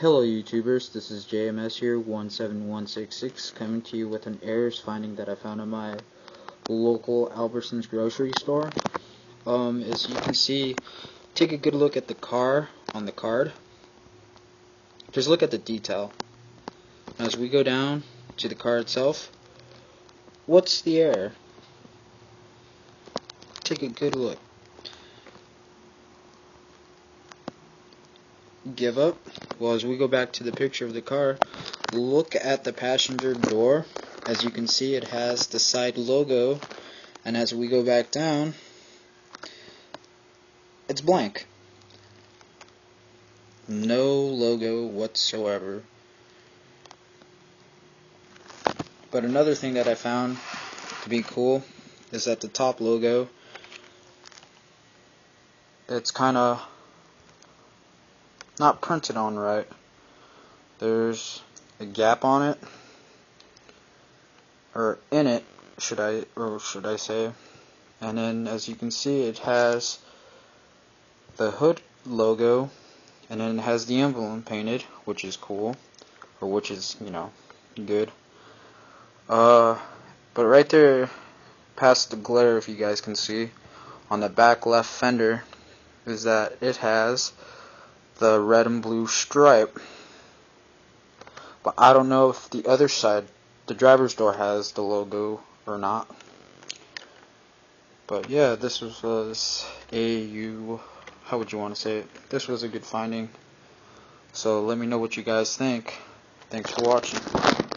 Hello YouTubers, this is JMS here, 17166, coming to you with an errors finding that I found in my local Albertsons grocery store. Um, as you can see, take a good look at the car on the card. Just look at the detail. As we go down to the car itself, what's the error? Take a good look. Give up? Well, as we go back to the picture of the car, look at the passenger door. As you can see, it has the side logo, and as we go back down, it's blank. No logo whatsoever. But another thing that I found to be cool is that the top logo, it's kind of not printed on right. There's a gap on it, or in it, should I, or should I say. And then, as you can see, it has the hood logo, and then it has the emblem painted, which is cool, or which is, you know, good. Uh, but right there, past the glare, if you guys can see, on the back left fender, is that it has the red and blue stripe. But I don't know if the other side, the driver's door, has the logo or not. But yeah, this was, uh, was a you. How would you want to say it? This was a good finding. So let me know what you guys think. Thanks for watching.